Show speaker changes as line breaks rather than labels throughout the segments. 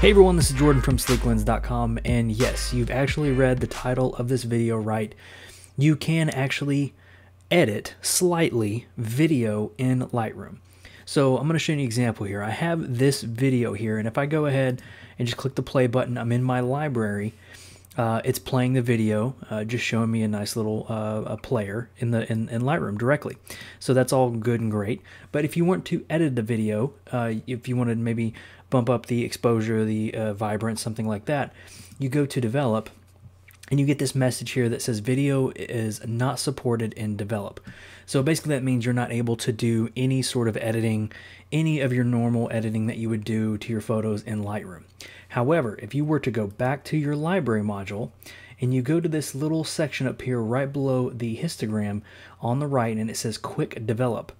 Hey everyone, this is Jordan from sleeklens.com, and yes, you've actually read the title of this video right. You can actually edit slightly video in Lightroom. So I'm going to show you an example here. I have this video here, and if I go ahead and just click the play button, I'm in my library. Uh, it's playing the video, uh, just showing me a nice little uh, a player in the in, in, Lightroom directly. So that's all good and great. But if you want to edit the video, uh, if you wanted maybe bump up the exposure, the uh, vibrance, something like that, you go to develop and you get this message here that says video is not supported in develop. So basically that means you're not able to do any sort of editing, any of your normal editing that you would do to your photos in Lightroom. However, if you were to go back to your library module and you go to this little section up here right below the histogram on the right and it says quick develop,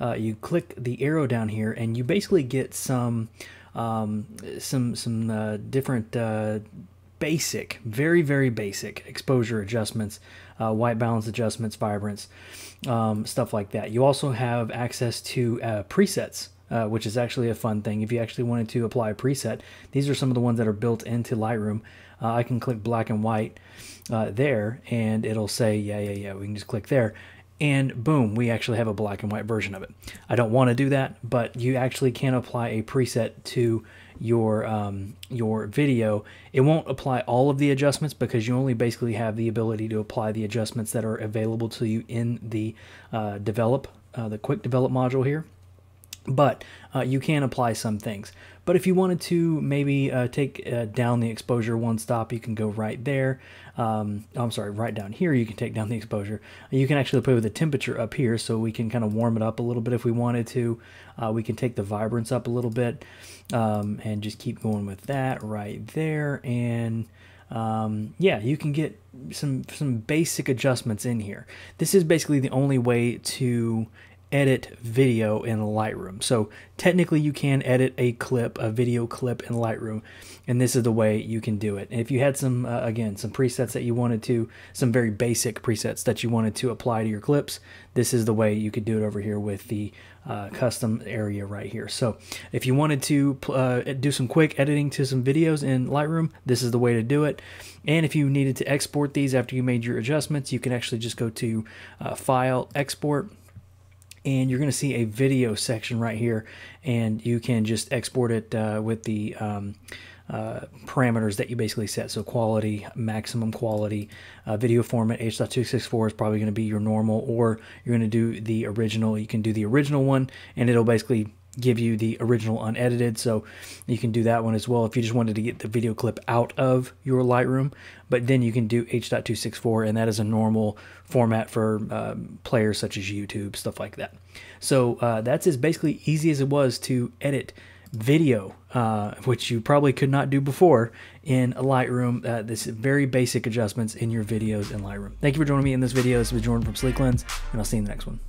uh, you click the arrow down here and you basically get some um, some some uh, different uh, basic, very very basic exposure adjustments, uh, white balance adjustments, vibrance, um, stuff like that. You also have access to uh, presets. Uh, which is actually a fun thing. If you actually wanted to apply a preset, these are some of the ones that are built into Lightroom. Uh, I can click black and white there, and it'll say, yeah, yeah, yeah. We can just click there, and boom, we actually have a black and white version of it. I don't want to do that, but you actually can apply a preset to your um, your video. It won't apply all of the adjustments because you only basically have the ability to apply the adjustments that are available to you in the uh, develop, uh, the quick develop module here but uh, you can apply some things. But if you wanted to maybe uh, take uh, down the exposure one stop, you can go right there. Um, oh, I'm sorry, right down here, you can take down the exposure. You can actually play with the temperature up here so we can kind of warm it up a little bit if we wanted to. Uh, we can take the vibrance up a little bit um, and just keep going with that right there. And um, yeah, you can get some some basic adjustments in here. This is basically the only way to edit video in Lightroom. So technically you can edit a clip, a video clip in Lightroom, and this is the way you can do it. And if you had some, uh, again, some presets that you wanted to, some very basic presets that you wanted to apply to your clips, this is the way you could do it over here with the uh, custom area right here. So if you wanted to uh, do some quick editing to some videos in Lightroom, this is the way to do it. And if you needed to export these after you made your adjustments, you can actually just go to uh, File, Export, and you're going to see a video section right here and you can just export it uh, with the um, uh, parameters that you basically set. So quality maximum quality uh, video format h.264 is probably going to be your normal or you're going to do the original. You can do the original one and it'll basically give you the original unedited. So you can do that one as well if you just wanted to get the video clip out of your Lightroom. But then you can do H.264, and that is a normal format for um, players such as YouTube, stuff like that. So uh, that's as basically easy as it was to edit video, uh, which you probably could not do before in a Lightroom. Uh, this is very basic adjustments in your videos in Lightroom. Thank you for joining me in this video. This was Jordan from Sleeklens, and I'll see you in the next one.